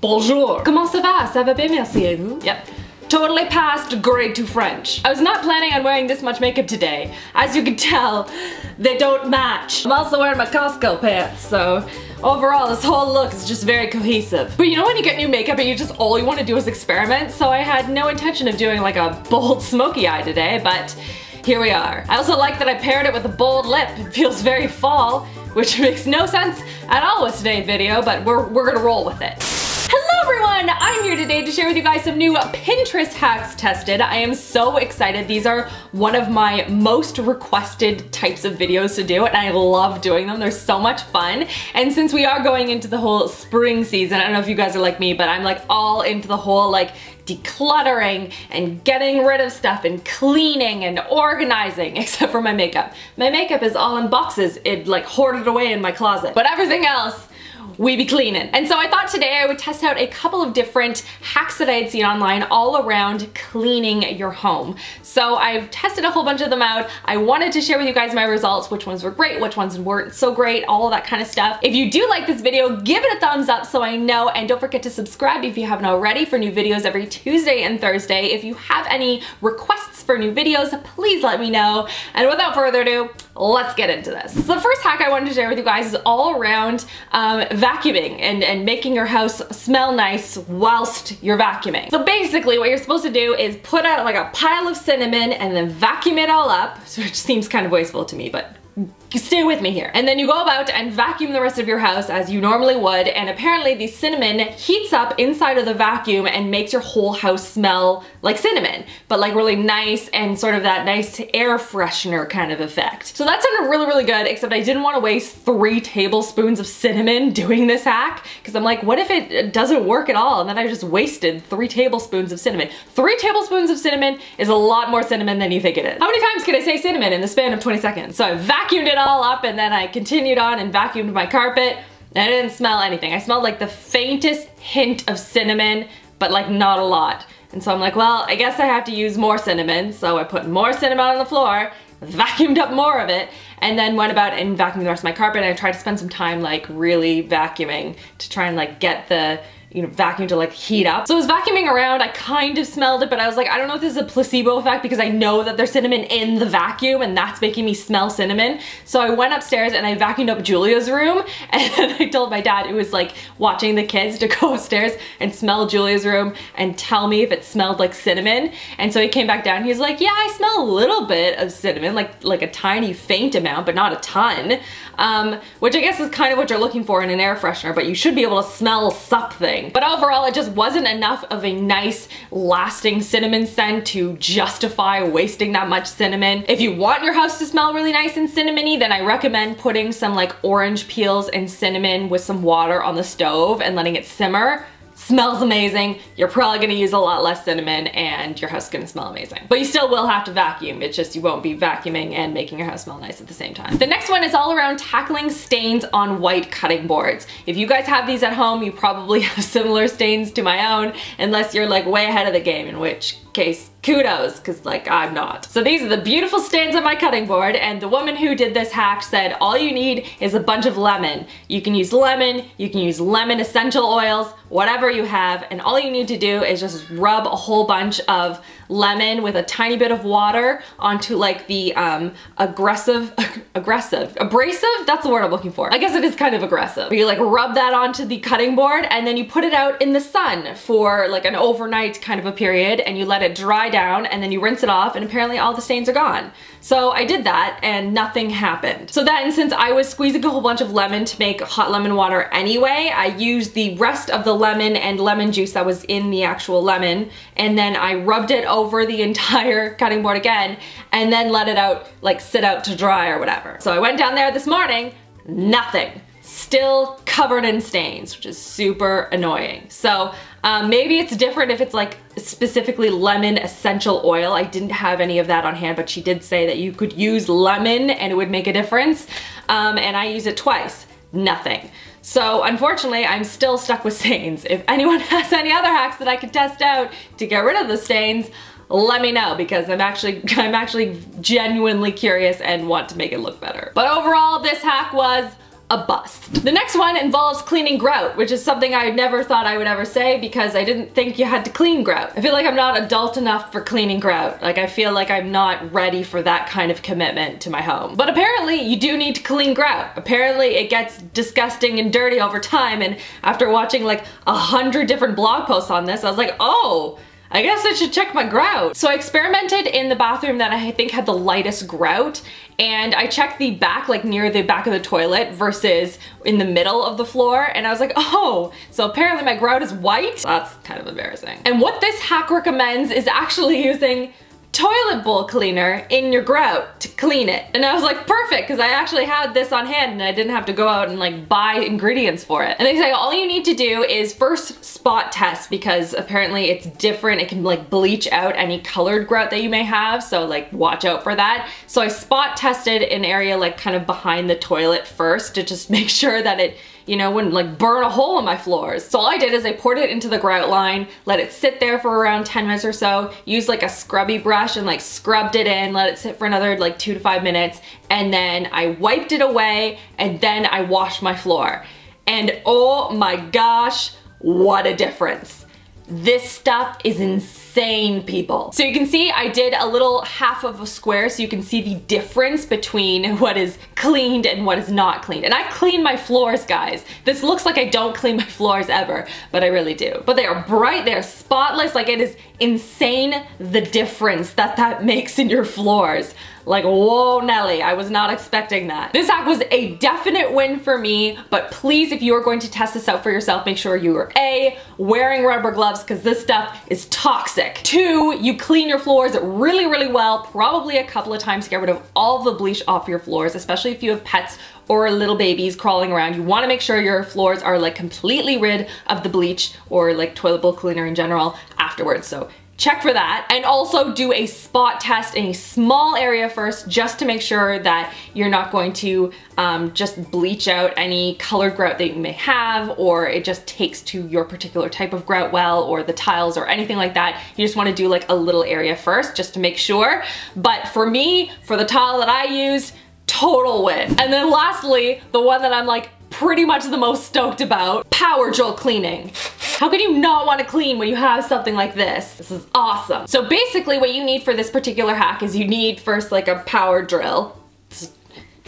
Bonjour. Comment ça va? Ça va bien, merci et vous? Yep. Totally passed grade 2 French. I was not planning on wearing this much makeup today. As you can tell, they don't match. I'm also wearing my Costco pants, so overall this whole look is just very cohesive. But you know when you get new makeup and you just all you want to do is experiment? So I had no intention of doing like a bold smoky eye today, but here we are. I also like that I paired it with a bold lip. It feels very fall, which makes no sense at all with today's video, but we're, we're gonna roll with it. Everyone! I'm here today to share with you guys some new Pinterest hacks tested. I am so excited. These are one of my most requested types of videos to do and I love doing them. They're so much fun. And since we are going into the whole spring season, I don't know if you guys are like me, but I'm like all into the whole like decluttering and getting rid of stuff and cleaning and organizing, except for my makeup. My makeup is all in boxes. It like hoarded away in my closet. But everything else, we be cleaning. And so I thought today I would test out a couple of different hacks that I had seen online all around cleaning your home. So I've tested a whole bunch of them out. I wanted to share with you guys my results, which ones were great, which ones weren't so great, all that kind of stuff. If you do like this video, give it a thumbs up so I know, and don't forget to subscribe if you haven't already for new videos every Tuesday and Thursday. If you have any requests for new videos, please let me know. And without further ado, let's get into this. The first hack I wanted to share with you guys is all around um, vacuuming and, and making your house smell nice whilst you're vacuuming. So basically what you're supposed to do is put out like a pile of cinnamon and then vacuum it all up, which seems kind of wasteful to me, but stay with me here. And then you go about and vacuum the rest of your house as you normally would and apparently the cinnamon heats up inside of the vacuum and makes your whole house smell like cinnamon, but like really nice and sort of that nice air freshener kind of effect. So that sounded really, really good, except I didn't want to waste three tablespoons of cinnamon doing this hack because I'm like, what if it doesn't work at all? And then I just wasted three tablespoons of cinnamon. Three tablespoons of cinnamon is a lot more cinnamon than you think it is. How many times can I say cinnamon in the span of 20 seconds? So I vacuumed it all up and then I continued on and vacuumed my carpet and I didn't smell anything. I smelled like the faintest hint of cinnamon, but like not a lot. And so I'm like, well, I guess I have to use more cinnamon. So I put more cinnamon on the floor, vacuumed up more of it, and then went about and vacuumed the rest of my carpet. And I tried to spend some time like really vacuuming to try and like get the you know, vacuum to like heat up. So I was vacuuming around, I kind of smelled it, but I was like, I don't know if this is a placebo effect because I know that there's cinnamon in the vacuum and that's making me smell cinnamon. So I went upstairs and I vacuumed up Julia's room and I told my dad, it was like watching the kids to go upstairs and smell Julia's room and tell me if it smelled like cinnamon. And so he came back down, he's like, yeah, I smell a little bit of cinnamon, like, like a tiny faint amount, but not a ton. Um, which I guess is kind of what you're looking for in an air freshener, but you should be able to smell something but overall, it just wasn't enough of a nice lasting cinnamon scent to justify wasting that much cinnamon. If you want your house to smell really nice and cinnamony, then I recommend putting some like orange peels and cinnamon with some water on the stove and letting it simmer smells amazing. You're probably gonna use a lot less cinnamon and your house is gonna smell amazing. But you still will have to vacuum. It's just you won't be vacuuming and making your house smell nice at the same time. The next one is all around tackling stains on white cutting boards. If you guys have these at home, you probably have similar stains to my own, unless you're like way ahead of the game, in which case kudos, because like I'm not. So these are the beautiful stains on my cutting board and the woman who did this hack said all you need is a bunch of lemon. You can use lemon, you can use lemon essential oils, whatever you have, and all you need to do is just rub a whole bunch of lemon with a tiny bit of water onto like the um, aggressive, aggressive, abrasive? That's the word I'm looking for. I guess it is kind of aggressive. You like rub that onto the cutting board and then you put it out in the sun for like an overnight kind of a period and you let it dry down and then you rinse it off and apparently all the stains are gone. So I did that and nothing happened. So then since I was squeezing a whole bunch of lemon to make hot lemon water anyway, I used the rest of the lemon and lemon juice that was in the actual lemon and then I rubbed it over the entire cutting board again and then let it out, like sit out to dry or whatever. So I went down there this morning, nothing. Still covered in stains, which is super annoying. So um, maybe it's different if it's like specifically lemon essential oil. I didn't have any of that on hand, but she did say that you could use lemon and it would make a difference. Um, and I use it twice, nothing. So unfortunately, I'm still stuck with stains. If anyone has any other hacks that I could test out to get rid of the stains, let me know because I'm actually I'm actually genuinely curious and want to make it look better. But overall, this hack was a bust. The next one involves cleaning grout, which is something I never thought I would ever say because I didn't think you had to clean grout. I feel like I'm not adult enough for cleaning grout. Like I feel like I'm not ready for that kind of commitment to my home. But apparently you do need to clean grout. Apparently it gets disgusting and dirty over time and after watching like a hundred different blog posts on this, I was like, oh, I guess I should check my grout. So I experimented in the bathroom that I think had the lightest grout and I checked the back, like near the back of the toilet versus in the middle of the floor and I was like, oh, so apparently my grout is white? That's kind of embarrassing. And what this hack recommends is actually using toilet bowl cleaner in your grout to clean it. And I was like, perfect, because I actually had this on hand and I didn't have to go out and like buy ingredients for it. And they say all you need to do is first spot test because apparently it's different. It can like bleach out any colored grout that you may have. So like watch out for that. So I spot tested an area like kind of behind the toilet first to just make sure that it you know, wouldn't like burn a hole in my floors. So all I did is I poured it into the grout line, let it sit there for around 10 minutes or so, used like a scrubby brush and like scrubbed it in, let it sit for another like two to five minutes, and then I wiped it away and then I washed my floor. And oh my gosh, what a difference. This stuff is insane, people. So you can see I did a little half of a square so you can see the difference between what is cleaned and what is not cleaned. And I clean my floors, guys. This looks like I don't clean my floors ever, but I really do. But they are bright, they're spotless, like it is insane the difference that that makes in your floors. Like, whoa, Nelly, I was not expecting that. This hack was a definite win for me, but please, if you are going to test this out for yourself, make sure you are A, wearing rubber gloves, because this stuff is toxic. Two, you clean your floors really, really well, probably a couple of times to get rid of all the bleach off your floors, especially if you have pets or little babies crawling around. You wanna make sure your floors are like completely rid of the bleach or like toilet bowl cleaner in general afterwards. So check for that and also do a spot test in a small area first just to make sure that you're not going to um, just bleach out any colored grout that you may have or it just takes to your particular type of grout well or the tiles or anything like that. You just wanna do like a little area first just to make sure. But for me, for the tile that I used, total win. And then lastly, the one that I'm like pretty much the most stoked about, power drill cleaning. How can you not want to clean when you have something like this? This is awesome. So basically what you need for this particular hack is you need first like a power drill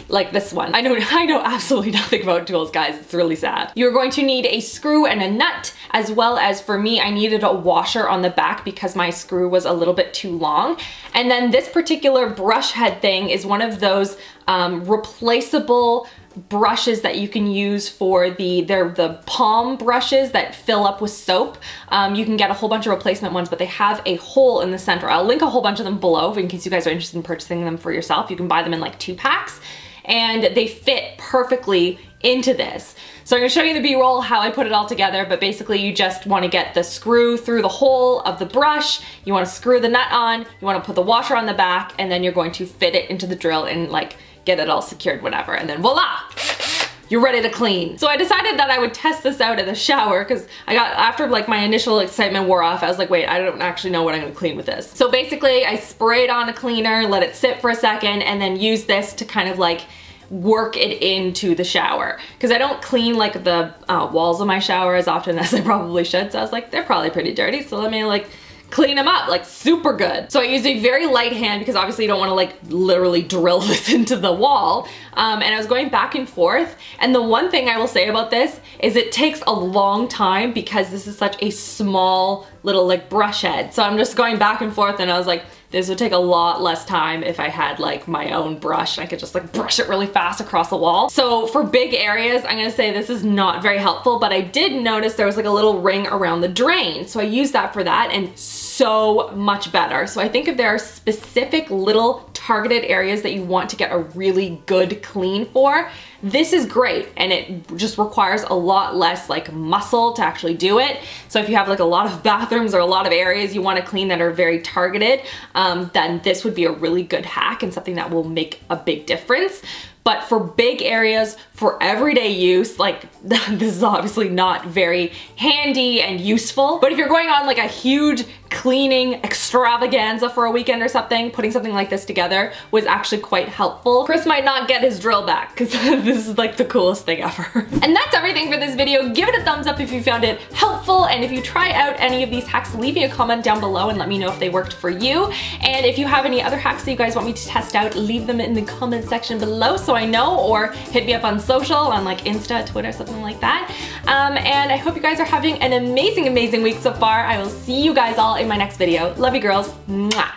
like this one. I know, I know absolutely nothing about tools, guys. It's really sad. You're going to need a screw and a nut, as well as for me, I needed a washer on the back because my screw was a little bit too long. And then this particular brush head thing is one of those um, replaceable brushes that you can use for the, they're the palm brushes that fill up with soap. Um, you can get a whole bunch of replacement ones, but they have a hole in the center. I'll link a whole bunch of them below in case you guys are interested in purchasing them for yourself. You can buy them in like two packs and they fit perfectly into this. So I'm gonna show you the B-roll, how I put it all together, but basically you just wanna get the screw through the hole of the brush, you wanna screw the nut on, you wanna put the washer on the back, and then you're going to fit it into the drill and like get it all secured, whatever, and then voila! You're ready to clean. So I decided that I would test this out in the shower because I got, after like my initial excitement wore off, I was like, wait, I don't actually know what I'm gonna clean with this. So basically I sprayed on a cleaner, let it sit for a second, and then use this to kind of like work it into the shower. Because I don't clean like the uh, walls of my shower as often as I probably should. So I was like, they're probably pretty dirty. So let me like clean them up like super good. So I used a very light hand because obviously you don't want to like literally drill this into the wall. Um, and I was going back and forth. And the one thing I will say about this is it takes a long time because this is such a small little like brush head. So I'm just going back and forth and I was like, this would take a lot less time if I had like my own brush. I could just like brush it really fast across the wall. So for big areas, I'm gonna say this is not very helpful, but I did notice there was like a little ring around the drain. So I used that for that and much better. So I think if there are specific little targeted areas that you want to get a really good clean for, this is great and it just requires a lot less like muscle to actually do it. So if you have like a lot of bathrooms or a lot of areas you want to clean that are very targeted, um, then this would be a really good hack and something that will make a big difference. But for big areas, for everyday use, like this is obviously not very handy and useful. But if you're going on like a huge cleaning extravaganza for a weekend or something, putting something like this together was actually quite helpful. Chris might not get his drill back because this is like the coolest thing ever. and that's everything for this video. Give it a thumbs up if you found it helpful and if you try out any of these hacks, leave me a comment down below and let me know if they worked for you. And if you have any other hacks that you guys want me to test out, leave them in the comment section below so I know or hit me up on social, on like Insta, Twitter, something like that. Um, and I hope you guys are having an amazing, amazing week so far. I will see you guys all in my next video. Love you girls. Mwah.